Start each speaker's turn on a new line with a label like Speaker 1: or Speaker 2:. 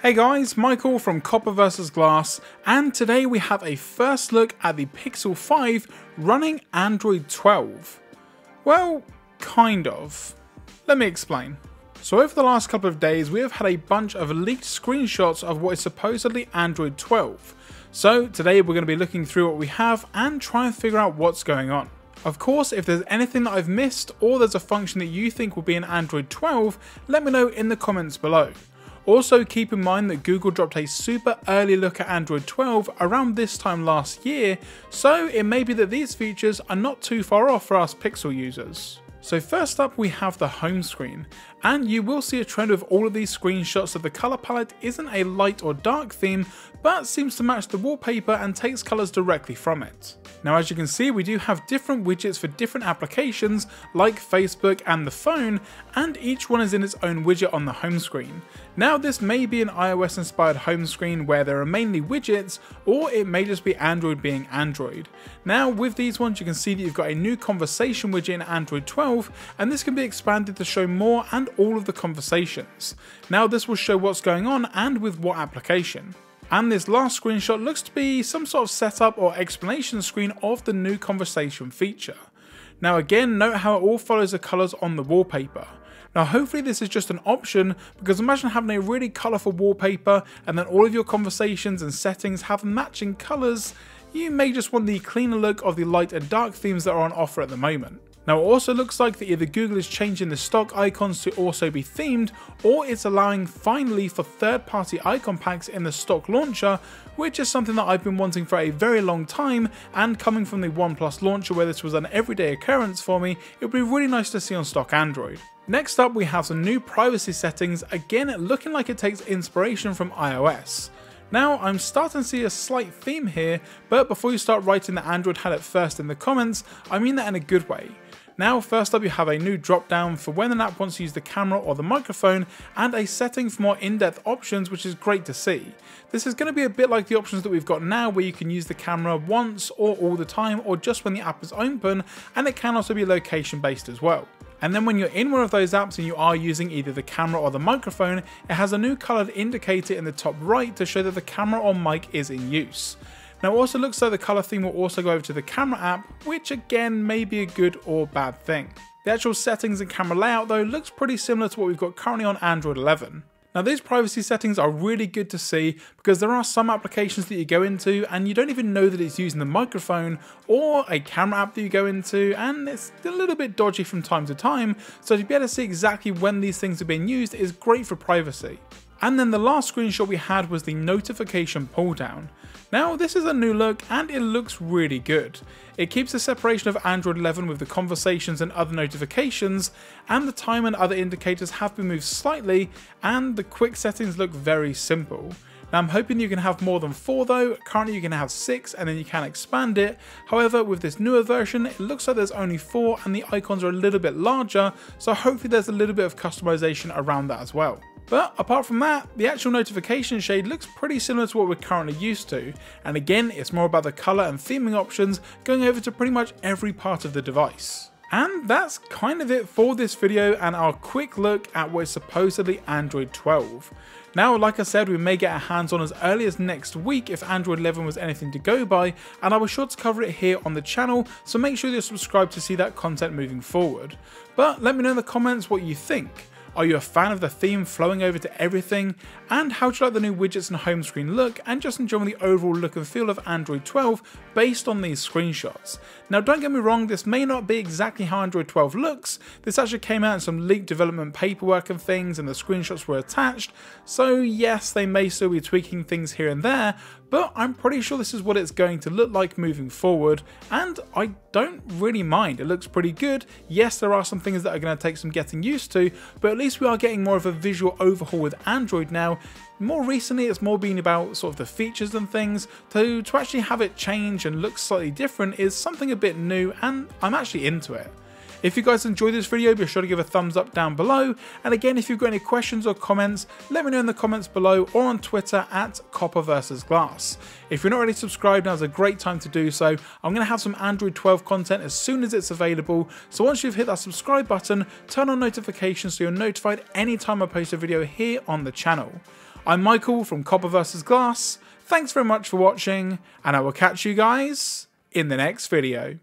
Speaker 1: Hey guys, Michael from Copper vs Glass, and today we have a first look at the Pixel 5 running Android 12. Well, kind of. Let me explain. So over the last couple of days we have had a bunch of leaked screenshots of what is supposedly Android 12. So today we're going to be looking through what we have and try and figure out what's going on. Of course, if there's anything that I've missed or there's a function that you think will be in Android 12, let me know in the comments below. Also keep in mind that Google dropped a super early look at Android 12 around this time last year, so it may be that these features are not too far off for us Pixel users. So first up we have the home screen, and you will see a trend of all of these screenshots that the colour palette isn't a light or dark theme, but seems to match the wallpaper and takes colours directly from it. Now as you can see we do have different widgets for different applications like Facebook and the phone and each one is in its own widget on the home screen. Now this may be an iOS inspired home screen where there are mainly widgets or it may just be Android being Android. Now with these ones you can see that you've got a new conversation widget in Android 12 and this can be expanded to show more and all of the conversations. Now this will show what's going on and with what application. And this last screenshot looks to be some sort of setup or explanation screen of the new conversation feature. Now again, note how it all follows the colours on the wallpaper. Now hopefully this is just an option because imagine having a really colourful wallpaper and then all of your conversations and settings have matching colours, you may just want the cleaner look of the light and dark themes that are on offer at the moment. Now it also looks like that either Google is changing the stock icons to also be themed, or it's allowing finally for third party icon packs in the stock launcher, which is something that I've been wanting for a very long time, and coming from the OnePlus launcher where this was an everyday occurrence for me, it would be really nice to see on stock Android. Next up we have some new privacy settings, again looking like it takes inspiration from iOS. Now, I'm starting to see a slight theme here, but before you start writing that Android had it first in the comments, I mean that in a good way. Now first up you have a new drop down for when an app wants to use the camera or the microphone and a setting for more in-depth options which is great to see. This is going to be a bit like the options that we've got now where you can use the camera once or all the time or just when the app is open and it can also be location based as well. And then when you're in one of those apps and you are using either the camera or the microphone, it has a new coloured indicator in the top right to show that the camera or mic is in use. Now it also looks like the colour theme will also go over to the camera app, which again may be a good or bad thing. The actual settings and camera layout though looks pretty similar to what we've got currently on Android 11. Now these privacy settings are really good to see because there are some applications that you go into and you don't even know that it's using the microphone or a camera app that you go into and it's a little bit dodgy from time to time so to be able to see exactly when these things are being used is great for privacy. And then the last screenshot we had was the notification pull down. Now this is a new look and it looks really good. It keeps the separation of Android 11 with the conversations and other notifications and the time and other indicators have been moved slightly and the quick settings look very simple. Now I'm hoping you can have more than 4 though, currently you can have 6 and then you can expand it, however with this newer version it looks like there's only 4 and the icons are a little bit larger so hopefully there's a little bit of customization around that as well. But apart from that, the actual notification shade looks pretty similar to what we're currently used to, and again it's more about the colour and theming options going over to pretty much every part of the device. And that's kind of it for this video and our quick look at what is supposedly Android 12. Now, like I said, we may get our hands on as early as next week if Android 11 was anything to go by, and I was sure to cover it here on the channel, so make sure you're subscribed to see that content moving forward. But let me know in the comments what you think. Are you a fan of the theme flowing over to everything? And how do you like the new widgets and home screen look and just enjoying the overall look and feel of Android 12 based on these screenshots? Now don't get me wrong, this may not be exactly how Android 12 looks, this actually came out in some leaked development paperwork and things and the screenshots were attached, so yes they may still be tweaking things here and there, but I'm pretty sure this is what it's going to look like moving forward, and I don't really mind. It looks pretty good. Yes, there are some things that are going to take some getting used to, but at least we are getting more of a visual overhaul with Android now. More recently, it's more been about sort of the features and things, so to actually have it change and look slightly different is something a bit new, and I'm actually into it. If you guys enjoyed this video, be sure to give a thumbs up down below. And again, if you've got any questions or comments, let me know in the comments below or on Twitter at Copper vs Glass. If you're not already subscribed, now's a great time to do so. I'm going to have some Android 12 content as soon as it's available. So once you've hit that subscribe button, turn on notifications so you're notified anytime I post a video here on the channel. I'm Michael from Copper vs Glass. Thanks very much for watching, and I will catch you guys in the next video.